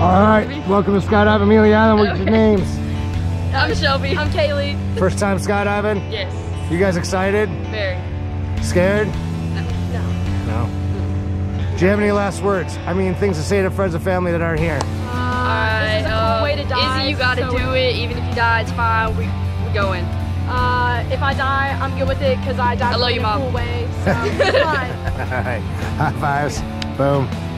welcome to Skydive Amelia Island. What's your names? I'm Shelby. I'm Kaylee. First time skydiving? Yes. You guys excited? Very. Scared? No. No. Do you have any last words? I mean, things to say to friends and family that aren't here. Alright. this is a cool way to die, Izzy, you gotta so- do it. Even if you die, it's fine. We we going. Uh, if I die, I'm good with it because I died I love in you, a Mom. cool way. So it's fine. All right. High fives. Boom. Boom.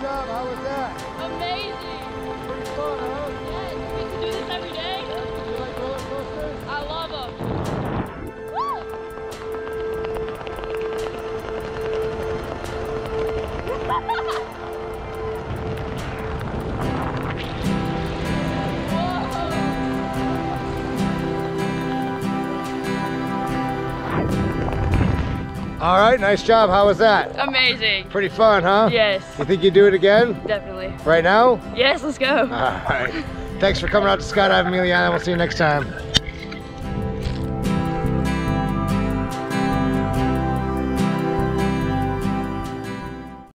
Job. How was that? Amazing. Pretty fun, huh? Yes, we get to do this every day. You like roller coasters? I love them. All right. Nice job. How was that? Amazing. Pretty fun, huh? Yes, You think you do it again? definitely. Right now? Yes, let's go. All right. Thanks for coming out to Skydive Amelia Island. We'll see you next time.